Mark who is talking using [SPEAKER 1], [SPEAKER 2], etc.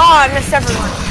[SPEAKER 1] Oh, I missed everyone.